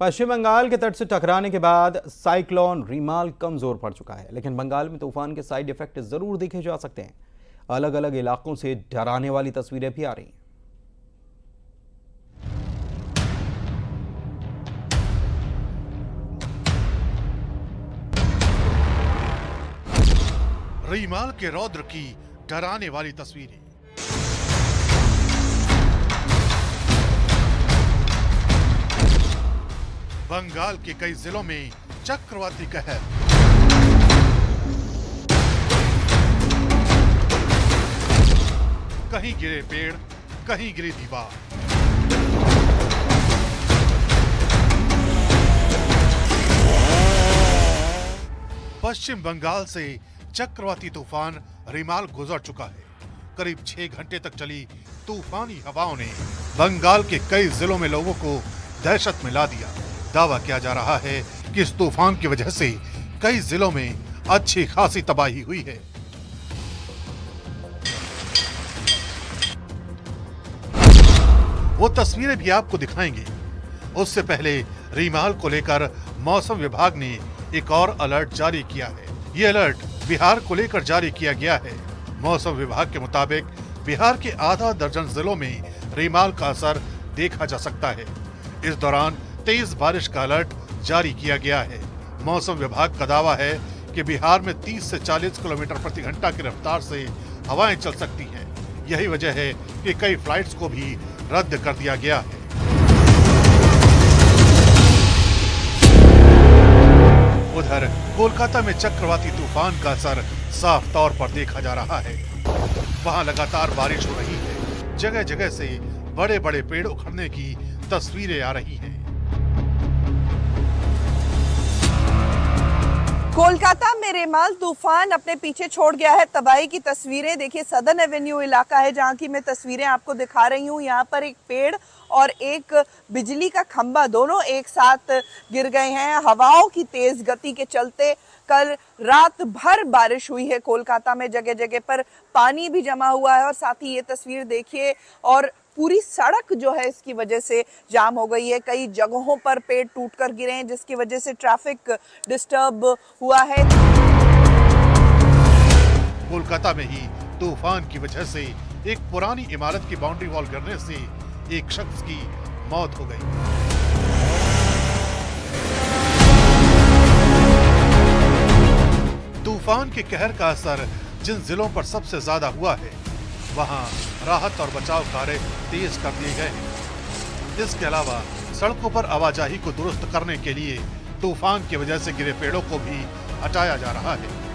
पश्चिम बंगाल के तट से टकराने के बाद साइक्लोन रीमाल कमज़ोर पड़ चुका है। लेकिन बंगाल में तूफ़ान के साइड इफ़ेक्ट ज़रूर देखे जा सकते हैं। अलग अलग इलाकों से डराने वाली तस्वीरें भी आ रही हैं। रीमाल के रौद्र की डराने वाली तस्वीरें। बंगाल के कई जिलों में चक्रवाती कहर। कहीं गिरे पेड़, कहीं गिरी दीवार। पश्चिम बंगाल से चक्रवाती तूफ़ान रिमाल गुजर चुका है। करीब छह घंटे तक चली तूफानी हवाओं ने बंगाल के कई जिलों में लोगों को दहशत में ला दिया। दावा किया जा रहा है कि इस तूफ़ान की वजह से कई जिलों में अच्छी खासी तबाही हुई है। वो तस्वीरें भी आपको दिखाएँगे। उससे पहले रीमाल को लेकर मौसम विभाग ने एक और अलर्ट जारी किया है। ये अलर्ट बिहार को लेकर जारी किया गया है। मौसम विभाग के मुताबिक बिहार के आधा दर्जन जिलों में रीमाल का असर देखा जा सकता है। इस दौरान तेज बारिश का अलर्ट जारी किया गया है। मौसम विभाग का दावा है कि बिहार में 30 से 40 किलोमीटर प्रति घंटा की रफ्तार से हवाएँ चल सकती हैं। यही वजह है कि कई फ्लाइट्स को भी रद्द कर दिया गया है। उधर कोलकाता में चक्रवाती तूफ़ान का असर साफ़ तौर पर देखा जा रहा है। वहाँ लगातार बारिश हो रही है। जगह जगह से बड़े बड़े पेड़ उखड़ने की तस्वीरें आ रही हैं। कोलकाता में रेमाल तूफ़ान अपने पीछे छोड़ गया है। तबाही की तस्वीरें देखिए सदर्न एवेन्यू इलाका है जहाँ की मैं तस्वीरें आपको दिखा रही हूँ। यहाँ पर एक पेड़ और एक बिजली का खंबा दोनों एक साथ गिर गए हैं। हवाओं की तेज गति के चलते कल रात भर बारिश हुई है। कोलकाता में जगह जगह पर पानी भी जमा हुआ है और साथ ही ये तस्वीर देखिए और पूरी सड़क जो है इसकी वजह से जाम हो गई है। कई जगहों पर पेड़ टूटकर गिरे हैं, जिसकी वजह से ट्रैफ़िक डिस्टर्ब हुआ है। कोलकाता में ही तूफ़ान की वजह से एक पुरानी इमारत की बाउंड्री वॉल गिरने से एक शख्स की मौत हो गई। तूफ़ान के कहर का असर जिन जिलों पर सबसे ज़्यादा हुआ है वहाँ राहत और बचाव कार्य तेज कर दिए गए हैं। इसके अलावा सड़कों पर आवाजाही को दुरुस्त करने के लिए तूफ़ान की वजह से गिरे पेड़ों को भी हटाया जा रहा है।